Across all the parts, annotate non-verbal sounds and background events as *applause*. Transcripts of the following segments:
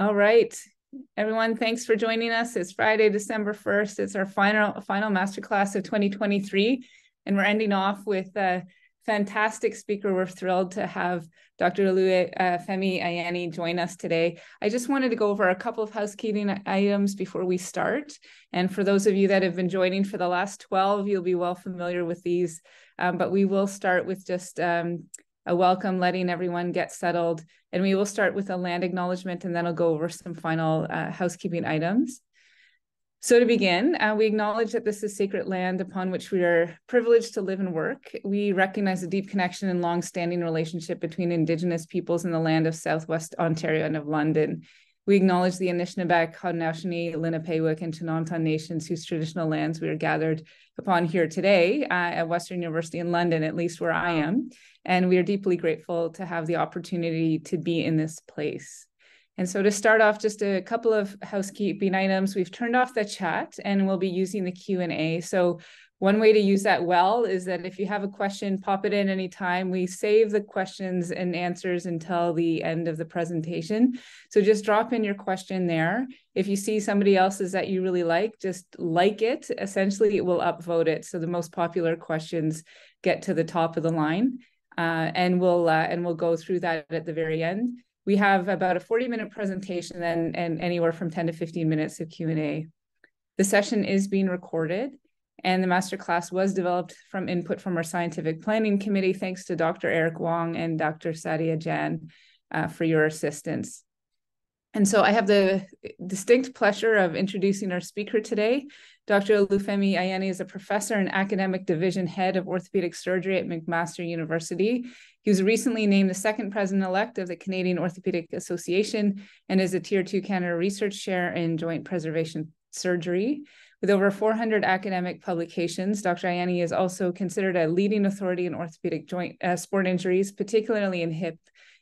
All right, everyone, thanks for joining us. It's Friday, December 1st. It's our final final masterclass of 2023, and we're ending off with a fantastic speaker. We're thrilled to have Dr. Olu uh, Femi Ayeni join us today. I just wanted to go over a couple of housekeeping items before we start. And for those of you that have been joining for the last 12, you'll be well familiar with these. Um, but we will start with just um, a welcome, letting everyone get settled. And we will start with a land acknowledgement and then I'll go over some final uh, housekeeping items. So to begin, uh, we acknowledge that this is sacred land upon which we are privileged to live and work. We recognize the deep connection and long-standing relationship between Indigenous peoples in the land of Southwest Ontario and of London. We acknowledge the Anishinaabe, Haudenosaunee, Lūnaapéewak, and Ktunaxa nations whose traditional lands we are gathered upon here today uh, at Western University in London, at least where I am. And we are deeply grateful to have the opportunity to be in this place. And so to start off, just a couple of housekeeping items. We've turned off the chat and we'll be using the Q&A. So one way to use that well is that if you have a question, pop it in anytime. We save the questions and answers until the end of the presentation. So just drop in your question there. If you see somebody else's that you really like, just like it. Essentially, it will upvote it. So the most popular questions get to the top of the line uh, and we'll uh, and we'll go through that at the very end. We have about a 40 minute presentation and, and anywhere from 10 to 15 minutes of Q&A. The session is being recorded and the masterclass was developed from input from our scientific planning committee. Thanks to Dr. Eric Wong and Dr. Sadia Jan uh, for your assistance. And so I have the distinct pleasure of introducing our speaker today. Dr. Olufemi Ayeni is a professor and academic division head of orthopedic surgery at McMaster University. He was recently named the second president-elect of the Canadian Orthopedic Association and is a Tier 2 Canada Research Chair in Joint Preservation Surgery. With over 400 academic publications, Dr. Ayeni is also considered a leading authority in orthopedic joint uh, sport injuries, particularly in hip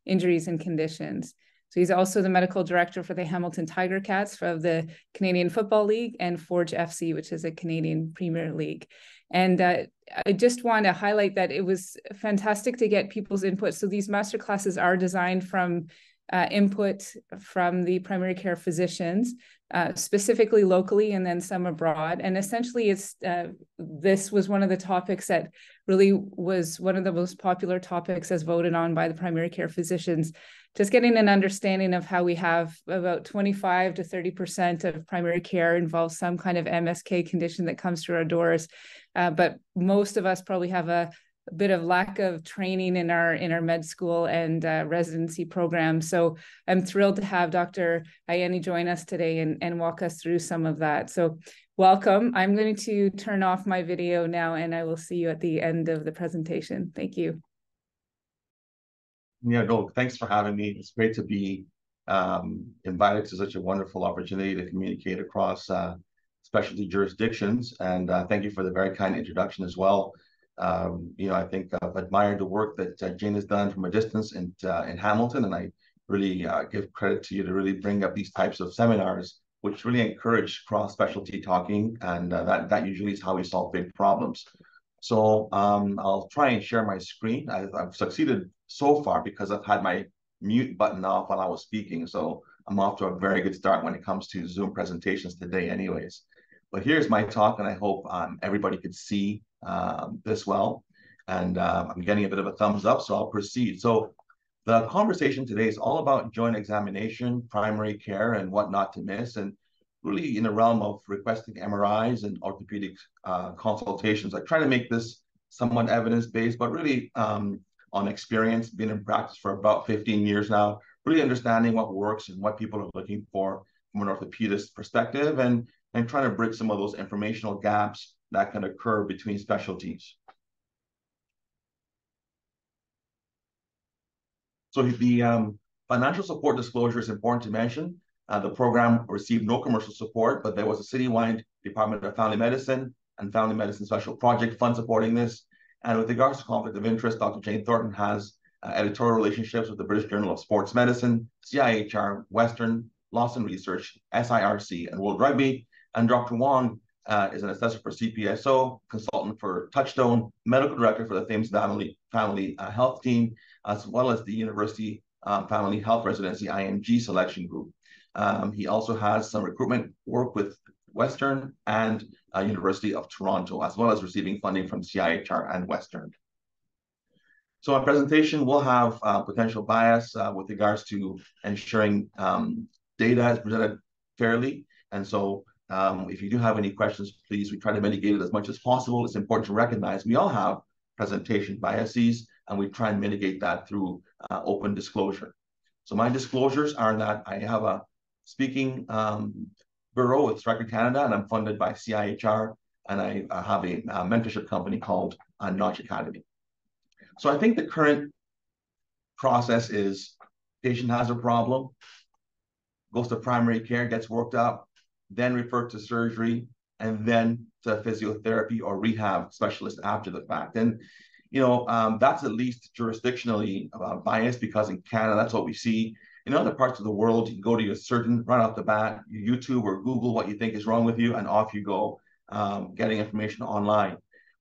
injuries and conditions. So he's also the medical director for the Hamilton Tiger Cats of the Canadian Football League and Forge FC, which is a Canadian Premier League. And uh, I just want to highlight that it was fantastic to get people's input. So these master classes are designed from uh, input from the primary care physicians, uh, specifically locally and then some abroad. And essentially, it's uh, this was one of the topics that really was one of the most popular topics as voted on by the primary care physicians just getting an understanding of how we have about 25 to 30% of primary care involves some kind of MSK condition that comes through our doors. Uh, but most of us probably have a, a, bit of lack of training in our in our med school and uh, residency program. So I'm thrilled to have Dr. Ayeni join us today and, and walk us through some of that. So welcome. I'm going to turn off my video now and I will see you at the end of the presentation. Thank you. Yeah, no, thanks for having me. It's great to be um, invited to such a wonderful opportunity to communicate across uh, specialty jurisdictions. And uh, thank you for the very kind introduction as well. Um, you know, I think I've admired the work that uh, Jane has done from a distance in, uh, in Hamilton, and I really uh, give credit to you to really bring up these types of seminars, which really encourage cross-specialty talking, and uh, that, that usually is how we solve big problems. So um, I'll try and share my screen. I, have succeeded so far because I've had my mute button off while I was speaking. So I'm off to a very good start when it comes to Zoom presentations today anyways. But here's my talk, and I hope um, everybody could see um, this well. And uh, I'm getting a bit of a thumbs up, so I'll proceed. So the conversation today is all about joint examination, primary care, and what not to miss. And really in the realm of requesting MRIs and orthopedic uh, consultations. I try to make this somewhat evidence-based, but really um, on experience, been in practice for about 15 years now, really understanding what works and what people are looking for from an orthopedist perspective and, and trying to bridge some of those informational gaps that can occur between specialties. So the um, financial support disclosure is important to mention. Uh, the program received no commercial support, but there was a citywide Department of Family Medicine and Family Medicine Special Project Fund supporting this. And with regards to conflict of interest, Dr. Jane Thornton has uh, editorial relationships with the British Journal of Sports Medicine, CIHR, Western, Lawson Research, SIRC, and World Rugby. And Dr. Wong uh, is an assessor for CPSO, consultant for Touchstone, medical director for the Thames Family, family uh, Health Team, as well as the University um, Family Health Residency IMG Selection Group. Um, he also has some recruitment work with Western and uh, University of Toronto, as well as receiving funding from CIHR and Western. So our presentation will have uh, potential bias uh, with regards to ensuring um, data is presented fairly. And so um, if you do have any questions, please, we try to mitigate it as much as possible. It's important to recognize we all have presentation biases, and we try and mitigate that through uh, open disclosure. So my disclosures are that I have a speaking um, bureau with Stryker Canada, and I'm funded by CIHR, and I, I have a, a, mentorship company called uh, Notch Academy. So I think the current process is patient has a problem, goes to primary care, gets worked up, then referred to surgery, and then to physiotherapy or rehab specialist after the fact. And you know um, that's at least jurisdictionally biased because in Canada that's what we see. In other parts of the world, you can go to your surgeon right off the bat, you YouTube or Google what you think is wrong with you, and off you go, um, getting information online.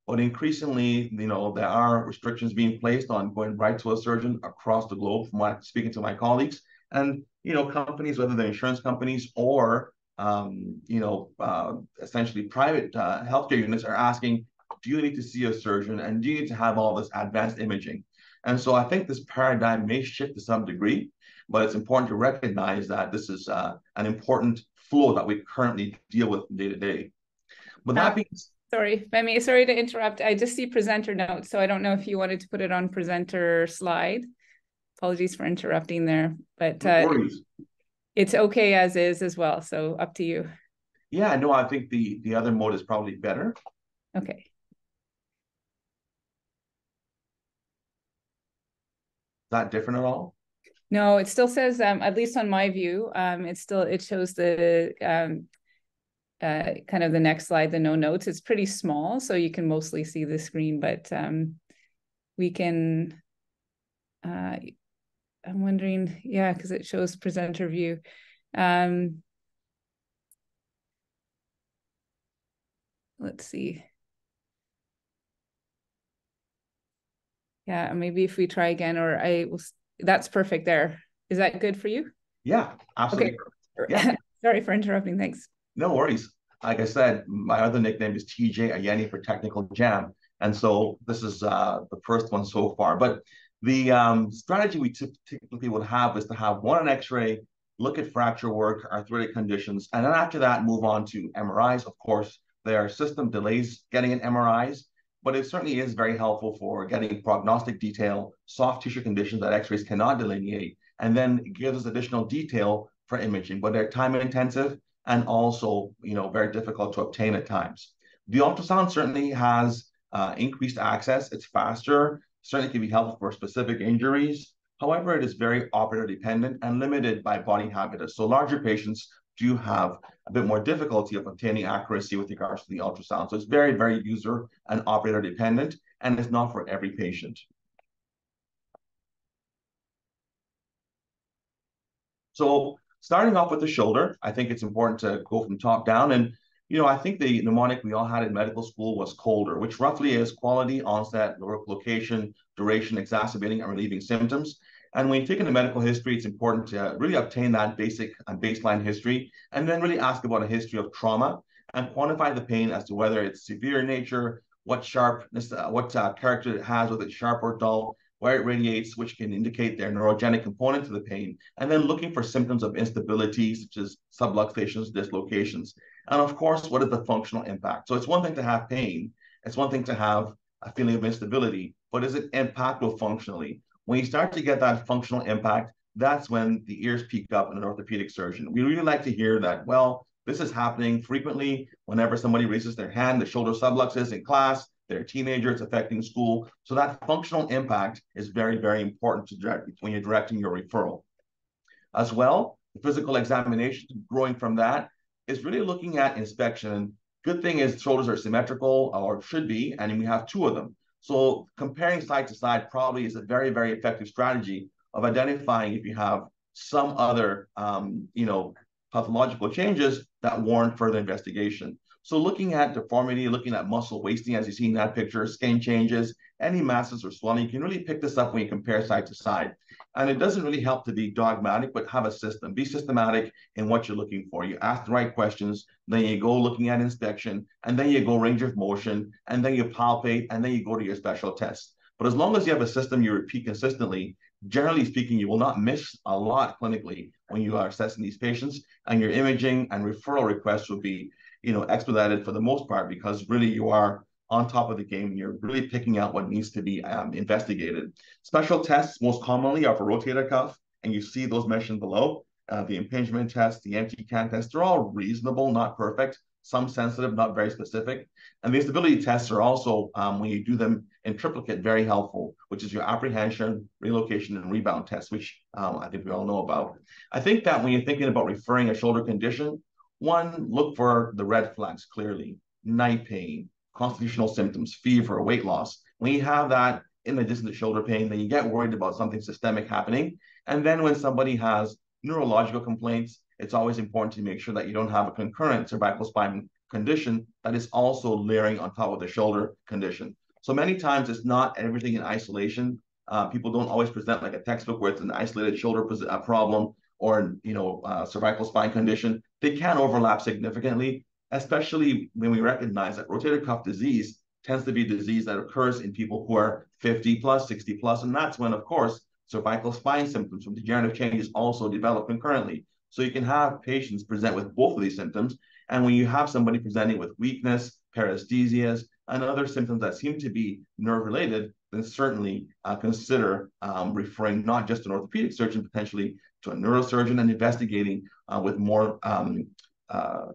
But increasingly, you know, there are restrictions being placed on going right to a surgeon across the globe from what speaking to my colleagues. And, you know, companies, whether they're insurance companies or, um, you know, uh, essentially private uh, healthcare units are asking, do you need to see a surgeon and do you need to have all this advanced imaging? And so I think this paradigm may shift to some degree, but it's important to recognize that this is uh, an important flow that we currently deal with day to day. But that being Sorry, Femi, sorry to interrupt. I just see presenter notes, so I don't know if you wanted to put it on presenter slide. Apologies for interrupting there, but uh, it's okay as is as well. So up to you. Yeah, no, I think the the other mode is probably better. Okay. that different at all? No, it still says, um, at least on my view, um, it still it shows the um, uh, kind of the next slide, the no notes. It's pretty small, so you can mostly see the screen, but um, we can. Uh, I'm wondering, yeah, because it shows presenter view. Um, let's see. Yeah, maybe if we try again, or I will. That's perfect. There is that good for you? Yeah, absolutely. Okay. Yeah. *laughs* Sorry for interrupting. Thanks. No worries like I said, my other nickname is TJ Ayeni for Technical Jam. And so this is uh, the first one so far. But the um, strategy we typically would have is to have one an X-ray, look at fracture work, arthritic conditions, and then after that move on to MRIs. Of course, there are system delays getting an MRIs, but it certainly is very helpful for getting prognostic detail, soft tissue conditions that X-rays cannot delineate, and then it gives us additional detail for imaging. But they're time intensive and also, you know, very difficult to obtain at times. The ultrasound certainly has uh, increased access. It's faster, certainly can be helpful for specific injuries. However, it is very operator dependent and limited by body habitus. So larger patients do have a bit more difficulty of obtaining accuracy with regards to the ultrasound. So it's very, very user and operator dependent, and it's not for every patient. So starting off with the shoulder, I think it's important to go from top down. And, you know, I think the mnemonic we all had in medical school was COLDER, which roughly is quality, onset, location, duration, exacerbating and relieving symptoms. And when you take into medical history, it's important to really obtain that basic and baseline history, and then really ask about a history of trauma and quantify the pain as to whether it's severe in nature, what sharpness, uh, what uh, character it has, whether it's sharp or dull, where it radiates, which can indicate their neurogenic component to the pain, and then looking for symptoms of instability, such as subluxations, dislocations. And of course, what is the functional impact? So it's one thing to have pain, it's one thing to have a feeling of instability, but is it impactful functionally? When you start to get that functional impact, that's when the ears peak up in an orthopedic surgeon. We really like to hear that, well, this is happening frequently whenever somebody raises their hand, the shoulder subluxes in class, they're a teenager, it's affecting school. So that functional impact is very, very important to direct when you're directing your referral. As well, the physical examination, growing from that, is really looking at inspection. Good thing is shoulders are symmetrical or should be, and we have two of them. So comparing side to side probably is a very, very effective strategy of identifying if you have some other, um, you know, pathological changes that warrant further investigation. So looking at deformity, looking at muscle wasting, as you see in that picture, skin changes, any masses or swelling, you can really pick this up when you compare side to side. And it doesn't really help to be dogmatic, but have a system. Be systematic in what you're looking for. You ask the right questions, then you go looking at inspection, and then you go range of motion, and then you palpate, and then you go to your special test. But as long as you have a system you repeat consistently, generally speaking, you will not miss a lot clinically when you are assessing these patients, and your imaging and referral requests will be, you know, expedited for the most part because really you are on top of the game. You're really picking out what needs to be um, investigated. Special tests most commonly are for rotator cuff, and you see those mentioned below. Uh, the impingement test, the empty can test, they're all reasonable, not perfect, some sensitive, not very specific. And the stability tests are also, um, when you do them in triplicate, very helpful, which is your apprehension, relocation, and rebound test, which um, I think we all know about. I think that when you're thinking about referring a shoulder condition, one, look for the red flags clearly, night pain, constitutional symptoms, fever, weight loss. When you have that in addition to shoulder pain, then you get worried about something systemic happening. And then when somebody has neurological complaints, it's always important to make sure that you don't have a concurrent cervical spine condition that is also layering on top of the shoulder condition. So many times it's not everything in isolation. Uh, people don't always present like a textbook where it's an isolated shoulder uh, problem or you know uh, cervical spine condition. They can overlap significantly, especially when we recognize that rotator cuff disease tends to be a disease that occurs in people who are 50 plus, 60 plus, and that's when, of course, cervical spine symptoms from degenerative changes also develop concurrently. So you can have patients present with both of these symptoms, and when you have somebody presenting with weakness, paresthesias, and other symptoms that seem to be nerve-related, then certainly uh, consider um, referring not just an orthopedic surgeon, potentially to a neurosurgeon and investigating uh, with more um, uh,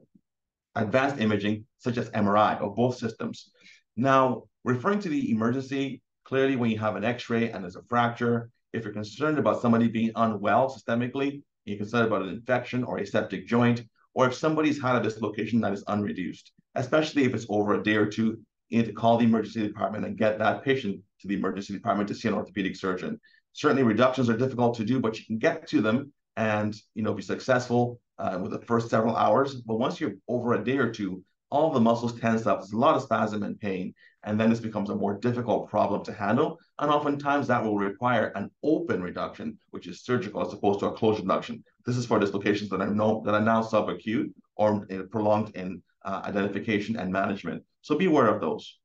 advanced imaging, such as MRI of both systems. Now, referring to the emergency, clearly when you have an x-ray and there's a fracture, if you're concerned about somebody being unwell systemically, you're concerned about an infection or a septic joint, or if somebody's had a dislocation that is unreduced, especially if it's over a day or two, you need to call the emergency department and get that patient to the emergency department to see an orthopedic surgeon. Certainly reductions are difficult to do, but you can get to them and you know be successful uh, with the first several hours. But once you're over a day or two, all the muscles tense up. There's a lot of spasm and pain, and then this becomes a more difficult problem to handle. And oftentimes that will require an open reduction, which is surgical as opposed to a closed reduction. This is for dislocations that are no, that are now subacute or prolonged in uh, identification and management. So be aware of those.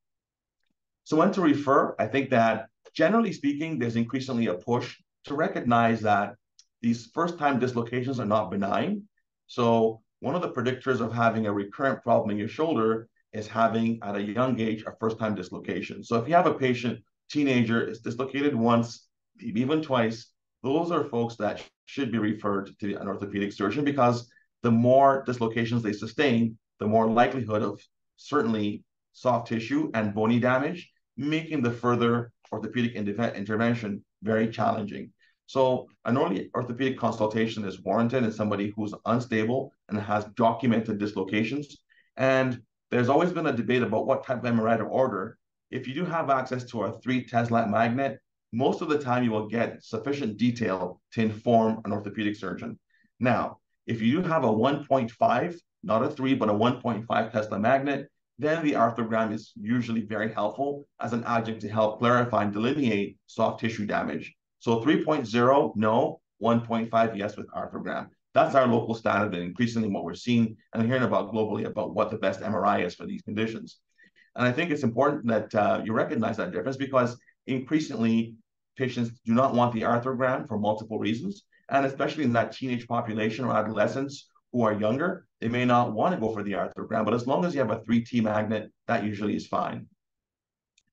So when to refer, I think that generally speaking, there's increasingly a push to recognize that these first-time dislocations are not benign. So one of the predictors of having a recurrent problem in your shoulder is having at a young age a first-time dislocation. So if you have a patient, teenager, is dislocated once, maybe even twice, those are folks that should be referred to an orthopedic surgeon because the more dislocations they sustain, the more likelihood of certainly soft tissue and bony damage, making the further orthopedic intervention very challenging. So an early orthopedic consultation is warranted in somebody who's unstable and has documented dislocations. And there's always been a debate about what type of MRI to order. If you do have access to a three Tesla magnet, most of the time you will get sufficient detail to inform an orthopedic surgeon. Now, if you do have a 1.5, not a three, but a 1.5 Tesla magnet, then the arthrogram is usually very helpful as an adjunct to help clarify and delineate soft tissue damage. So 3.0, no. 1.5, yes, with arthrogram. That's our local standard and increasingly what we're seeing and hearing about globally about what the best MRI is for these conditions. And I think it's important that uh, you recognize that difference because increasingly patients do not want the arthrogram for multiple reasons. And especially in that teenage population or adolescents who are younger, they may not want to go for the arthrogram, but as long as you have a 3T magnet, that usually is fine.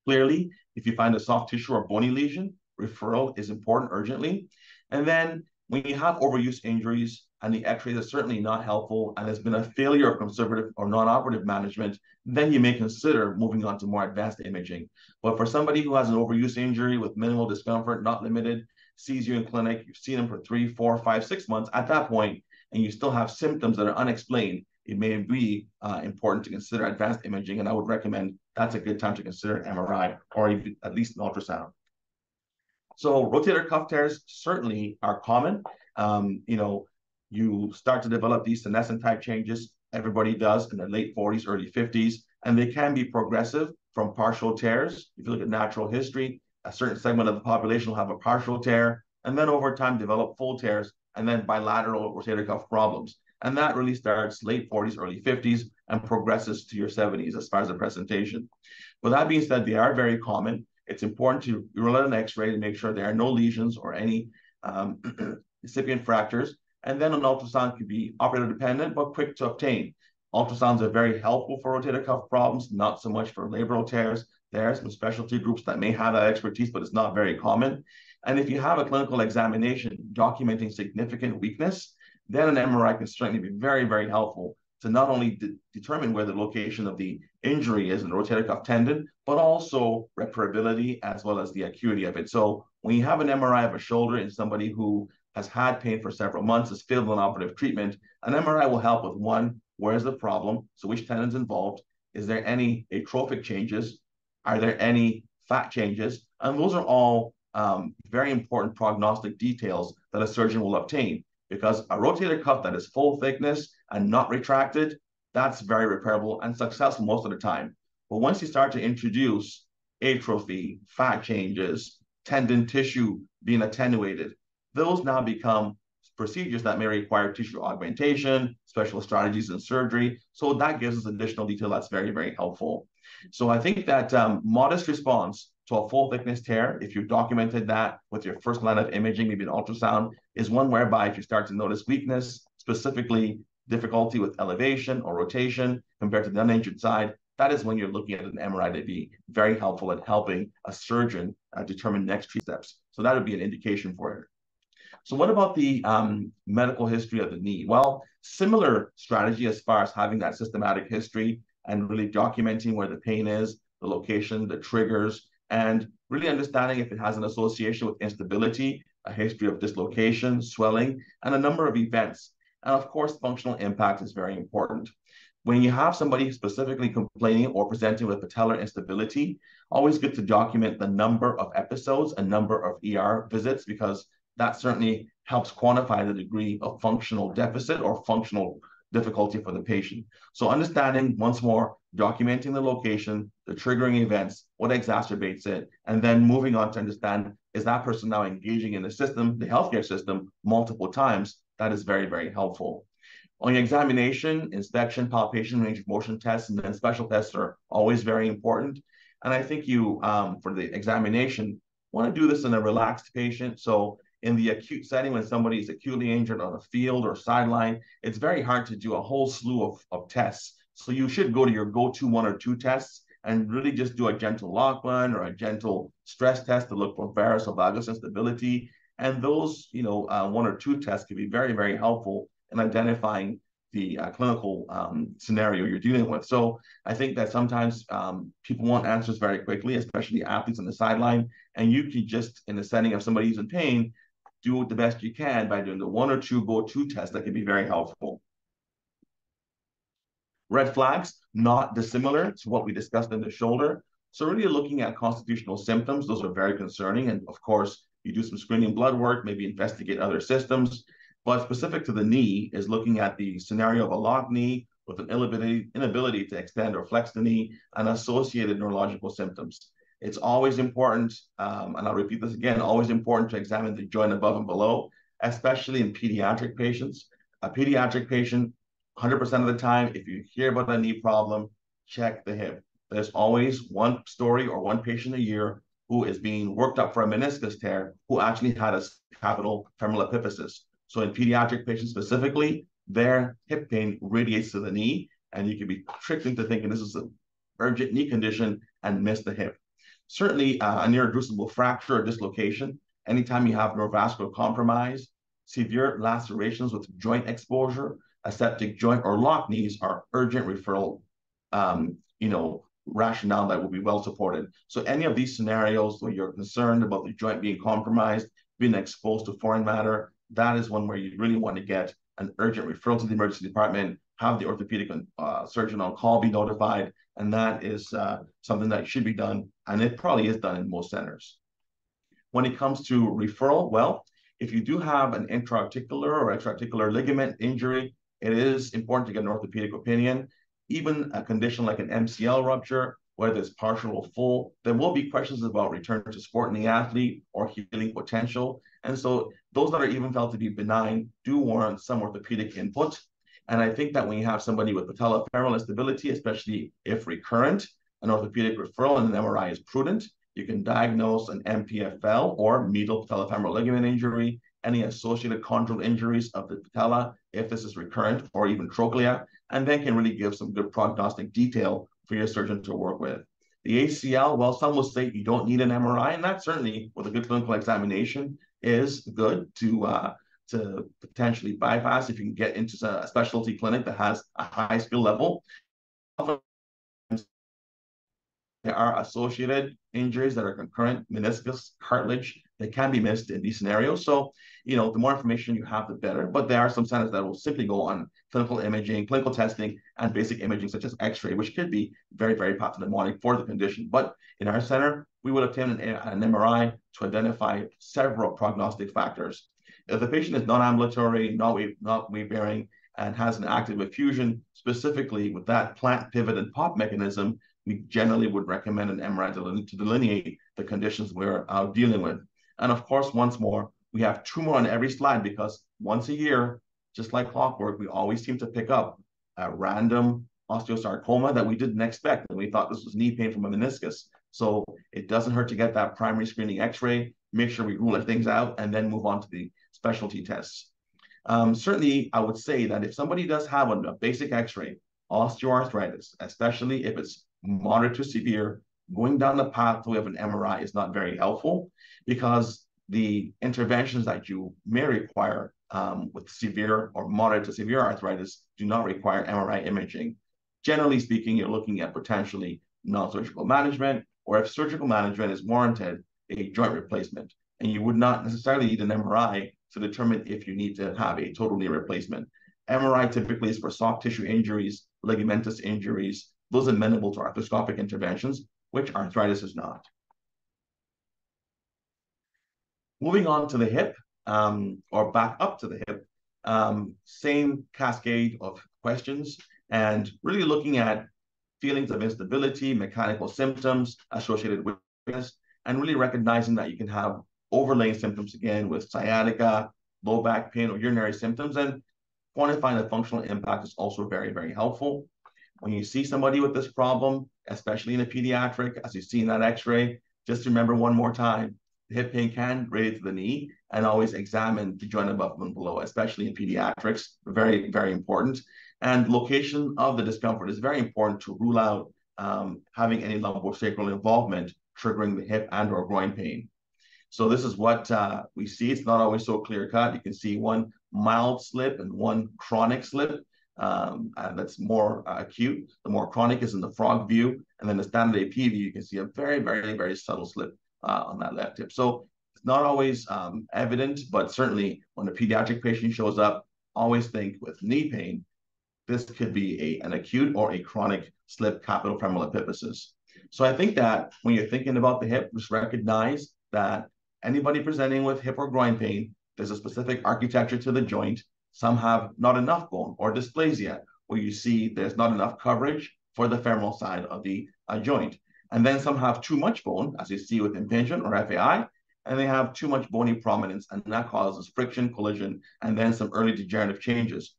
Clearly, if you find a soft tissue or bony lesion, referral is important urgently. And then when you have overuse injuries and the x-rays are certainly not helpful and there's been a failure of conservative or non-operative management, then you may consider moving on to more advanced imaging. But for somebody who has an overuse injury with minimal discomfort, not limited, sees you in clinic, you've seen them for three, four, five, six months, at that point, and you still have symptoms that are unexplained, it may be uh, important to consider advanced imaging. And I would recommend that's a good time to consider an MRI or even at least an ultrasound. So rotator cuff tears certainly are common. Um, you know, you start to develop these senescent type changes. Everybody does in the late 40s, early 50s, and they can be progressive from partial tears. If you look at natural history, a certain segment of the population will have a partial tear, and then over time develop full tears, and then bilateral rotator cuff problems. And that really starts late 40s, early 50s, and progresses to your 70s as far as the presentation. With that being said, they are very common. It's important to run an x-ray to make sure there are no lesions or any um, *clears throat* fractures. And then an ultrasound can be operator dependent, but quick to obtain. Ultrasounds are very helpful for rotator cuff problems, not so much for labral tears. There are some specialty groups that may have that expertise, but it's not very common. And if you have a clinical examination documenting significant weakness, then an MRI can certainly be very, very helpful to not only de determine where the location of the injury is in the rotator cuff tendon, but also reparability as well as the acuity of it. So when you have an MRI of a shoulder in somebody who has had pain for several months, is failed on operative treatment, an MRI will help with one, where's the problem? So which tendon's involved? Is there any atrophic changes? Are there any fat changes? And those are all um, very important prognostic details that a surgeon will obtain because a rotator cuff that is full thickness and not retracted, that's very repairable and successful most of the time. But once you start to introduce atrophy, fat changes, tendon tissue being attenuated, those now become procedures that may require tissue augmentation, special strategies in surgery. So that gives us additional detail that's very, very helpful. So I think that um, modest response to a full thickness tear, if you've documented that with your first line of imaging, maybe an ultrasound, is one whereby if you start to notice weakness, specifically difficulty with elevation or rotation compared to the uninjured side, that is when you're looking at an MRI to be very helpful in helping a surgeon uh, determine next steps. So that would be an indication for it. So what about the um, medical history of the knee? Well, similar strategy as far as having that systematic history and really documenting where the pain is, the location, the triggers, and really understanding if it has an association with instability, a history of dislocation, swelling, and a number of events. And of course, functional impact is very important. When you have somebody specifically complaining or presenting with patellar instability, always good to document the number of episodes and number of ER visits because that certainly helps quantify the degree of functional deficit or functional difficulty for the patient. So understanding once more, documenting the location, the triggering events, what exacerbates it, and then moving on to understand, is that person now engaging in the system, the healthcare system, multiple times? That is very, very helpful. On your examination, inspection, palpation, range of motion tests, and then special tests are always very important. And I think you, um, for the examination, want to do this in a relaxed patient. So in the acute setting when somebody is acutely injured on a field or sideline, it's very hard to do a whole slew of, of tests. So you should go to your go-to one or two tests and really just do a gentle Lachman or a gentle stress test to look for varus or valgus instability. And those, you know, uh, one or two tests can be very, very helpful in identifying the uh, clinical um, scenario you're dealing with. So I think that sometimes um, people want answers very quickly, especially athletes on the sideline. And you can just, in the setting of somebody who's in pain, do the best you can by doing the one or two go-to tests that can be very helpful. Red flags, not dissimilar to what we discussed in the shoulder. So really looking at constitutional symptoms, those are very concerning. And of course, you do some screening blood work, maybe investigate other systems. But specific to the knee is looking at the scenario of a locked knee with an inability, inability to extend or flex the knee and associated neurological symptoms. It's always important, um, and I'll repeat this again, always important to examine the joint above and below, especially in pediatric patients. A pediatric patient, 100% of the time, if you hear about a knee problem, check the hip. There's always one story or one patient a year who is being worked up for a meniscus tear who actually had a capital femoral epiphysis. So in pediatric patients specifically, their hip pain radiates to the knee, and you can be tricked into thinking this is an urgent knee condition and miss the hip. Certainly uh, a irreducible fracture or dislocation, anytime you have neurovascular compromise, severe lacerations with joint exposure, a septic joint or locked knees are urgent referral, um, you know, rationale that will be well supported. So any of these scenarios where you're concerned about the joint being compromised, being exposed to foreign matter, that is one where you really want to get an urgent referral to the emergency department, have the orthopedic uh, surgeon on call be notified, and that is uh, something that should be done, and it probably is done in most centers. When it comes to referral, well, if you do have an intra-articular or extra-articular ligament injury, it is important to get an orthopedic opinion. Even a condition like an MCL rupture, whether it's partial or full, there will be questions about return to sport in the athlete or healing potential. And so those that are even felt to be benign do warrant some orthopedic input. And I think that when you have somebody with patellofemoral instability, especially if recurrent, an orthopedic referral and an MRI is prudent. You can diagnose an MPFL or medial patellofemoral ligament injury, any associated chondral injuries of the patella, if this is recurrent or even trochlea, and then can really give some good prognostic detail for your surgeon to work with. The ACL, well, some will say you don't need an MRI, and that certainly, with a good clinical examination, is good to uh, to potentially bypass if you can get into a specialty clinic that has a high skill level. There are associated injuries that are concurrent, meniscus, cartilage, that can be missed in these scenarios. So, you know, the more information you have, the better. But there are some centers that will simply go on clinical imaging, clinical testing, and basic imaging, such as X-ray, which could be very, very pathognomonic for the condition. But in our center, we will obtain an, an MRI to identify several prognostic factors. If the patient is non-ambulatory, not weight, not weight bearing, and has an active effusion, specifically with that plant pivot and pop mechanism, we generally would recommend an MRI to delineate the conditions we're uh, dealing with. And of course, once more, we have two more on every slide because once a year, just like clockwork, we always seem to pick up a random osteosarcoma that we didn't expect. And we thought this was knee pain from a meniscus. So it doesn't hurt to get that primary screening x-ray, make sure we rule things out, and then move on to the specialty tests. Um, certainly, I would say that if somebody does have a basic x-ray, osteoarthritis, especially if it's moderate to severe, going down the pathway of an MRI is not very helpful because the interventions that you may require um, with severe or moderate to severe arthritis do not require MRI imaging. Generally speaking, you're looking at potentially non-surgical management, or if surgical management is warranted, a joint replacement. And you would not necessarily need an MRI to determine if you need to have a total knee replacement. MRI typically is for soft tissue injuries, ligamentous injuries, those amenable to arthroscopic interventions, which arthritis is not. Moving on to the hip, um, or back up to the hip, um, same cascade of questions, and really looking at feelings of instability, mechanical symptoms associated with this, and really recognizing that you can have overlaying symptoms again with sciatica, low back pain, or urinary symptoms, and quantifying the functional impact is also very, very helpful. When you see somebody with this problem, especially in a pediatric, as you see in that x-ray, just remember one more time, the hip pain can radiate to the knee and always examine the joint above and below, especially in pediatrics, very, very important. And location of the discomfort is very important to rule out um, having any lumbosacral involvement triggering the hip and or groin pain. So this is what uh, we see. It's not always so clear cut. You can see one mild slip and one chronic slip um, that's more uh, acute. The more chronic is in the frog view. And then the standard AP view, you can see a very, very, very subtle slip uh, on that left hip. So it's not always um, evident, but certainly when a pediatric patient shows up, always think with knee pain, this could be a, an acute or a chronic slip capital femoral epiphysis. So I think that when you're thinking about the hip, just recognize that anybody presenting with hip or groin pain, there's a specific architecture to the joint some have not enough bone or dysplasia, where you see there's not enough coverage for the femoral side of the uh, joint. And then some have too much bone, as you see with impingement or FAI, and they have too much bony prominence, and that causes friction, collision, and then some early degenerative changes.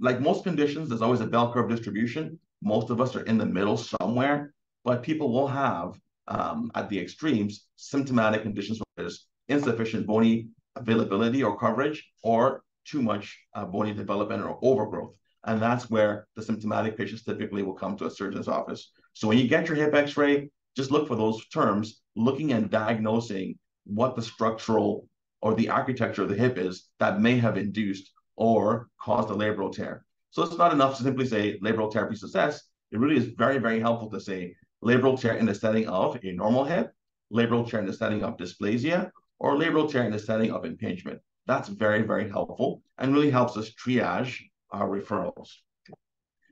Like most conditions, there's always a bell curve distribution. Most of us are in the middle somewhere, but people will have, um, at the extremes, symptomatic conditions where there's insufficient bony availability or coverage, or too much uh, bony development or overgrowth. And that's where the symptomatic patients typically will come to a surgeon's office. So when you get your hip x-ray, just look for those terms, looking and diagnosing what the structural or the architecture of the hip is that may have induced or caused a labral tear. So it's not enough to simply say labral tear pre-success. It really is very, very helpful to say labral tear in the setting of a normal hip, labral tear in the setting of dysplasia, or labral tear in the setting of impingement. That's very, very helpful and really helps us triage our referrals.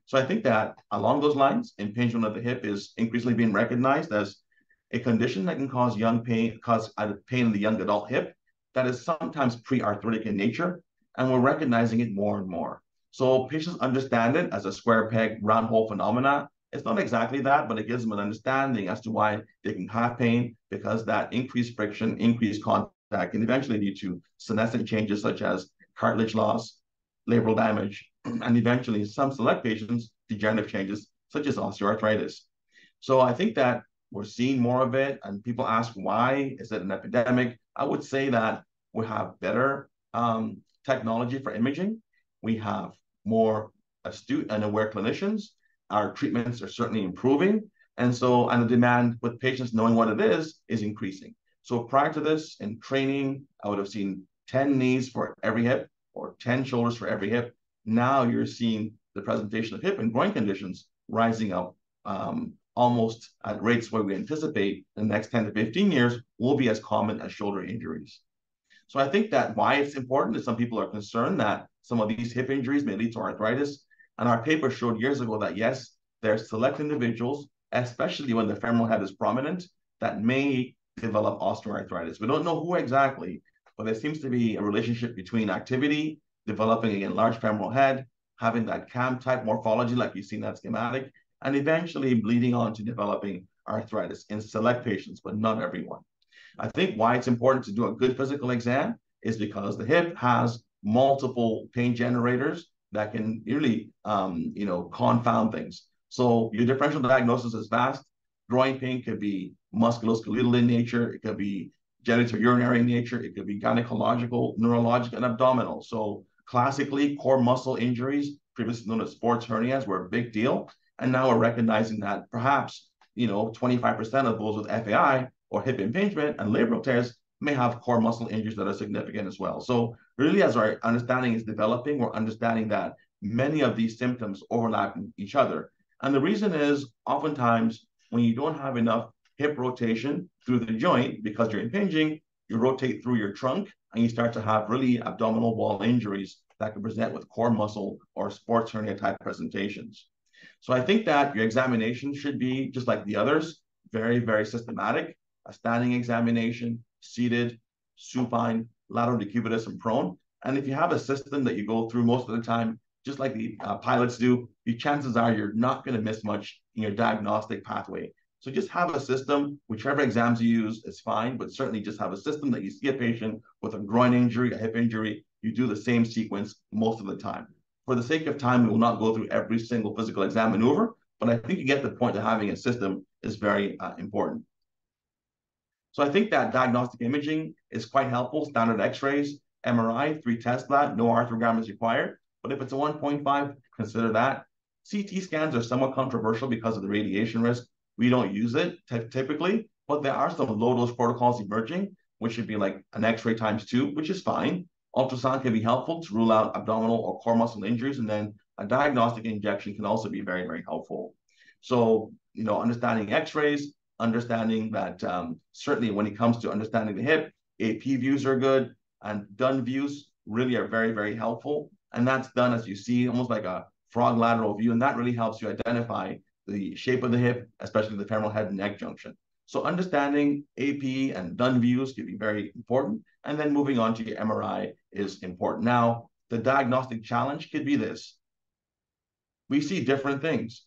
So I think that along those lines, impingement of the hip is increasingly being recognized as a condition that can cause young pain, cause pain in the young adult hip, that is sometimes pre-arthritic in nature, and we're recognizing it more and more. So patients understand it as a square peg, round hole phenomena. It's not exactly that, but it gives them an understanding as to why they can have pain because that increased friction, increased contact can eventually lead to senescent changes such as cartilage loss, labral damage, *clears throat* and eventually some select patients, degenerative changes such as osteoarthritis. So I think that we're seeing more of it, and people ask why is it an epidemic? I would say that we have better um, technology for imaging. We have more astute and aware clinicians. Our treatments are certainly improving, and so and the demand with patients knowing what it is is increasing. So prior to this, in training, I would have seen 10 knees for every hip or 10 shoulders for every hip. Now you're seeing the presentation of hip and groin conditions rising up um, almost at rates where we anticipate the next 10 to 15 years will be as common as shoulder injuries. So I think that why it's important is some people are concerned that some of these hip injuries may lead to arthritis. And our paper showed years ago that yes, there's select individuals, especially when the femoral head is prominent, that may develop osteoarthritis. We don't know who exactly, but there seems to be a relationship between activity, developing a large femoral head, having that cam type morphology like you see in that schematic, and eventually bleeding on to developing arthritis in select patients, but not everyone. I think why it's important to do a good physical exam is because the hip has multiple pain generators that can really, um, you know, confound things. So your differential diagnosis is vast. Groin pain could be musculoskeletal in nature. It could be genitourinary in nature. It could be gynecological, neurologic, and abdominal. So classically, core muscle injuries, previously known as sports hernias, were a big deal. And now we're recognizing that perhaps, you know, 25% of those with FAI or hip impingement and labral tears may have core muscle injuries that are significant as well. So really, as our understanding is developing, we're understanding that many of these symptoms overlap each other. And the reason is oftentimes when you don't have enough hip rotation through the joint because you're impinging, you rotate through your trunk and you start to have really abdominal wall injuries that can present with core muscle or sports hernia type presentations. So I think that your examination should be just like the others, very, very systematic, a standing examination, seated, supine, lateral decubitus, and prone. And if you have a system that you go through most of the time, just like the uh, pilots do, the chances are you're not going to miss much in your diagnostic pathway. So just have a system, whichever exams you use is fine, but certainly just have a system that you see a patient with a groin injury, a hip injury, you do the same sequence most of the time. For the sake of time, we will not go through every single physical exam maneuver, but I think you get the point that having a system is very uh, important. So I think that diagnostic imaging is quite helpful. Standard x-rays, MRI, three that, no arthrogram is required. But if it's a 1.5, consider that. CT scans are somewhat controversial because of the radiation risk. We don't use it typically, but there are some low dose protocols emerging, which should be like an x-ray times two, which is fine. Ultrasound can be helpful to rule out abdominal or core muscle injuries, and then a diagnostic injection can also be very, very helpful. So, you know, understanding x-rays, understanding that um, certainly when it comes to understanding the hip, AP views are good, and Dunn views really are very, very helpful. And that's done, as you see, almost like a frog lateral view, and that really helps you identify the shape of the hip, especially the femoral head and neck junction. So understanding AP and Dunn views can be very important. And then moving on to your MRI is important. Now, the diagnostic challenge could be this. We see different things.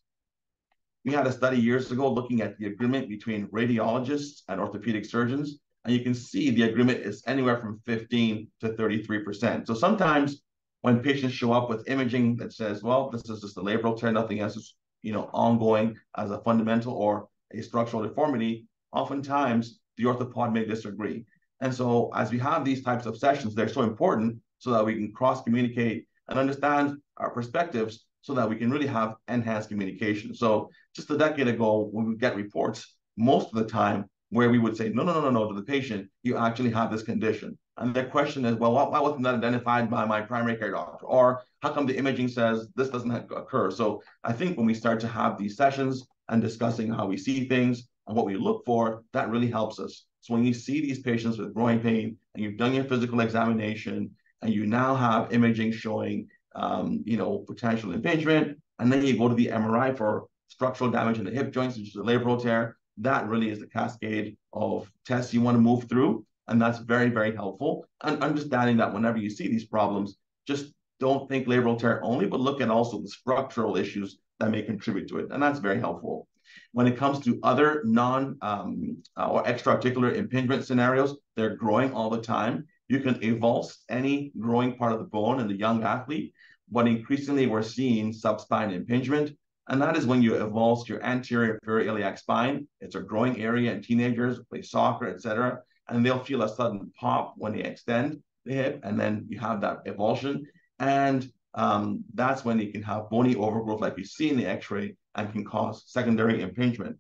We had a study years ago looking at the agreement between radiologists and orthopedic surgeons, and you can see the agreement is anywhere from 15 to 33%. So sometimes when patients show up with imaging that says, well, this is just a labral tear, nothing else is you know, ongoing as a fundamental or a structural deformity, oftentimes the orthopod may disagree. And so as we have these types of sessions, they're so important so that we can cross communicate and understand our perspectives so that we can really have enhanced communication. So just a decade ago, when we get reports, most of the time where we would say, no, no, no, no, no, to the patient, you actually have this condition. And their question is, well, why wasn't that identified by my primary care doctor? Or how come the imaging says this doesn't occur? So I think when we start to have these sessions and discussing how we see things and what we look for, that really helps us. So when you see these patients with groin pain and you've done your physical examination and you now have imaging showing, um, you know, potential impingement, and then you go to the MRI for structural damage in the hip joints, which is a labral tear, that really is the cascade of tests you want to move through. And that's very, very helpful. And understanding that whenever you see these problems, just don't think labral tear only, but look at also the structural issues that may contribute to it. And that's very helpful. When it comes to other non um, uh, or extra-articular impingement scenarios, they're growing all the time. You can avulse any growing part of the bone in the young athlete, but increasingly we're seeing subspine impingement. And that is when you avulse your anterior inferior iliac spine. It's a growing area in teenagers, play soccer, etc. And they'll feel a sudden pop when they extend the hip, and then you have that avulsion. And um, that's when you can have bony overgrowth like you see in the x-ray and can cause secondary impingement.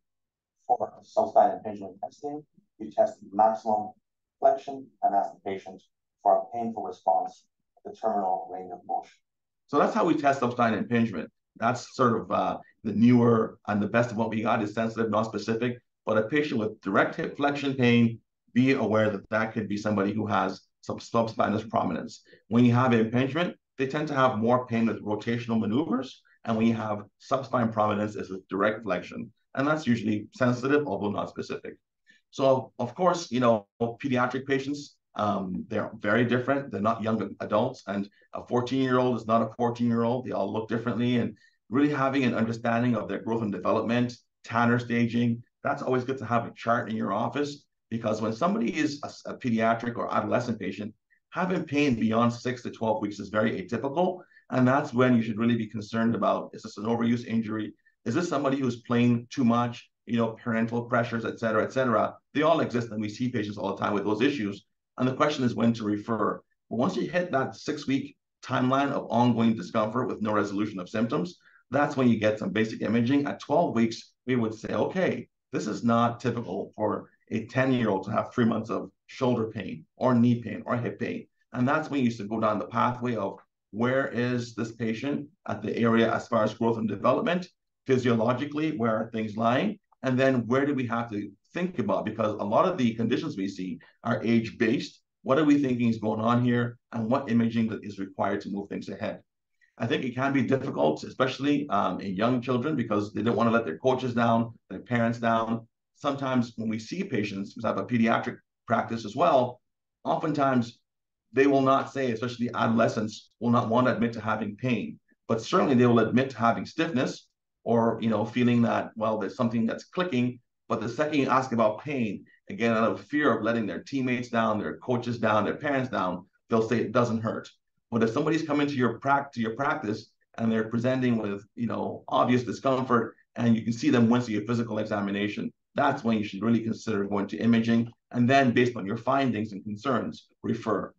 For subspine impingement testing, you test maximum flexion and ask the patient for a painful response at the terminal range of motion. So that's how we test subspine impingement. That's sort of uh, the newer and the best of what we got is sensitive, not specific. But a patient with direct hip flexion pain, be aware that that could be somebody who has some subspinous prominence. When you have impingement, they tend to have more pain with rotational maneuvers. And when you have subspine prominence, it's with direct flexion. And that's usually sensitive, although not specific. So, of course, you know, pediatric patients, um, they're very different. They're not young adults. And a 14 year old is not a 14 year old. They all look differently. And really having an understanding of their growth and development, Tanner staging, that's always good to have a chart in your office because when somebody is a, a pediatric or adolescent patient, having pain beyond six to 12 weeks is very atypical. And that's when you should really be concerned about, is this an overuse injury? Is this somebody who's playing too much? You know, parental pressures, et cetera, et cetera. They all exist and we see patients all the time with those issues. And the question is when to refer. But once you hit that six week timeline of ongoing discomfort with no resolution of symptoms, that's when you get some basic imaging. At 12 weeks, we would say, okay, this is not typical for a 10 year old to have three months of shoulder pain or knee pain or hip pain. And that's when you used to go down the pathway of where is this patient at the area as far as growth and development, physiologically, where are things lying? And then where do we have to think about? Because a lot of the conditions we see are age based. What are we thinking is going on here? And what imaging is required to move things ahead? I think it can be difficult, especially um, in young children, because they don't want to let their coaches down, their parents down. Sometimes when we see patients who have a pediatric practice as well, oftentimes they will not say, especially adolescents, will not want to admit to having pain, but certainly they will admit to having stiffness or you know feeling that well there's something that's clicking. But the second you ask about pain, again out of fear of letting their teammates down, their coaches down, their parents down, they'll say it doesn't hurt. But if somebody's coming to your practice, to your practice, and they're presenting with you know obvious discomfort, and you can see them once you get physical examination, that's when you should really consider going to imaging, and then based on your findings and concerns, refer.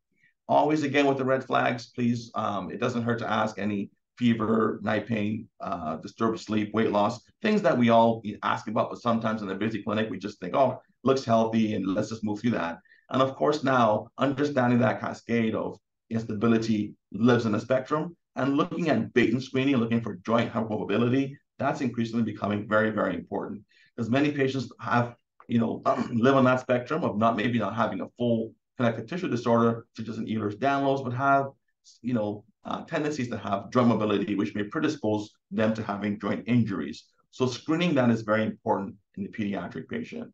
Always again with the red flags, please. Um, it doesn't hurt to ask any fever, night pain, uh, disturbed sleep, weight loss, things that we all ask about, but sometimes in a busy clinic, we just think, oh, looks healthy, and let's just move through that. And of course, now understanding that cascade of instability lives in a spectrum and looking at Beighton screening, looking for joint hypermobility, that's increasingly becoming very, very important. Because many patients have, you know, *clears throat* live on that spectrum of not maybe not having a full connective tissue disorder, such as an Ehlers-Danlos, but have, you know, uh, tendencies to have joint mobility, which may predispose them to having joint injuries. So screening that is very important in the pediatric patient.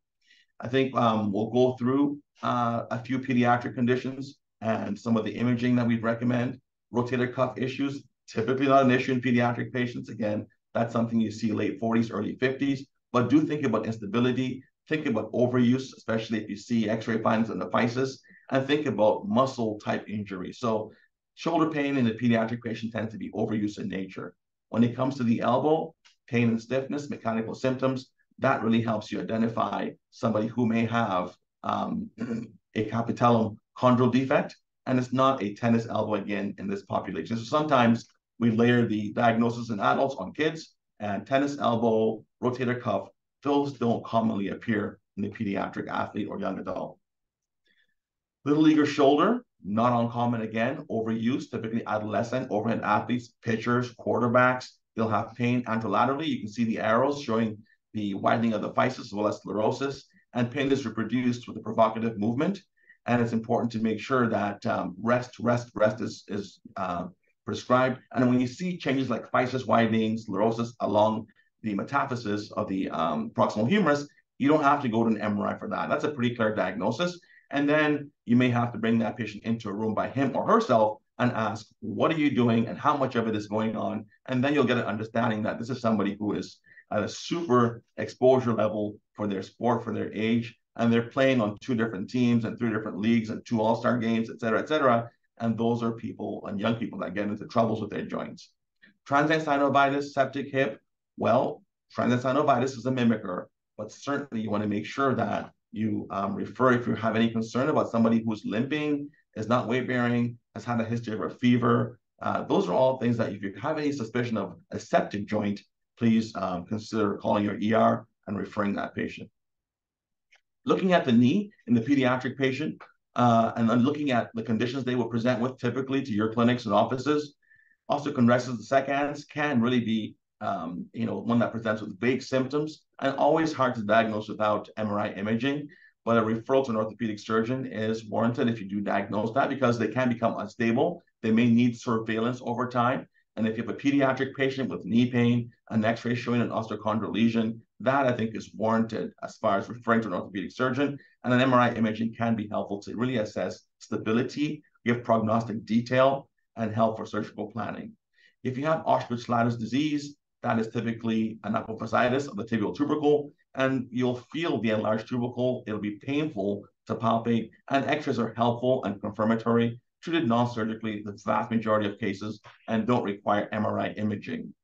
I think um, we'll go through uh, a few pediatric conditions and some of the imaging that we'd recommend. Rotator cuff issues, typically not an issue in pediatric patients. Again, that's something you see late 40s, early 50s, but do think about instability, think about overuse, especially if you see x-ray findings and the physis, and think about muscle type injury. So shoulder pain in a pediatric patient tends to be overuse in nature. When it comes to the elbow, pain and stiffness, mechanical symptoms, that really helps you identify somebody who may have um, *clears throat* a capitellum chondral defect, and it's not a tennis elbow again in this population. So sometimes we layer the diagnosis in adults on kids, and tennis elbow, rotator cuff, those don't commonly appear in the pediatric athlete or young adult. Little leaguer shoulder, not uncommon again, overuse, typically adolescent, overhead athletes, pitchers, quarterbacks, they'll have pain anterolaterally. You can see the arrows showing the widening of the physis as well as sclerosis, and pain is reproduced with a provocative movement. And it's important to make sure that um, rest, rest, rest is, is uh, prescribed. And when you see changes like physis widening, sclerosis along the metaphysis of the um, proximal humerus, you don't have to go to an MRI for that. That's a pretty clear diagnosis. And then you may have to bring that patient into a room by him or herself and ask, what are you doing and how much of it is going on? And then you'll get an understanding that this is somebody who is at a super exposure level for their sport, for their age, and they're playing on two different teams and three different leagues and two all-star games, et cetera, et cetera. And those are people and young people that get into troubles with their joints. Transient synovitis, septic hip, well, transient synovitis is a mimicker, but certainly you want to make sure that you um, refer if you have any concern about somebody who's limping, is not weight bearing, has had a history of a fever. Uh, those are all things that if you have any suspicion of a septic joint, please um, consider calling your ER and referring that patient. Looking at the knee in the pediatric patient, uh, and then looking at the conditions they will present with typically to your clinics and offices, Also, osteochondrosis dissecans can really be um, you know, one that presents with vague symptoms and always hard to diagnose without MRI imaging. But a referral to an orthopedic surgeon is warranted if you do diagnose that because they can become unstable. They may need surveillance over time. And if you have a pediatric patient with knee pain, an x-ray showing an osteochondral lesion, that I think is warranted as far as referring to an orthopedic surgeon. And an MRI imaging can be helpful to really assess stability, give prognostic detail, and help for surgical planning. If you have Osgood-Schlatters disease, that is typically an apophysitis of the tibial tubercle, and you'll feel the enlarged tubercle. It'll be painful to palpate, and x-rays are helpful and confirmatory, treated non-surgically the vast majority of cases, and don't require MRI imaging.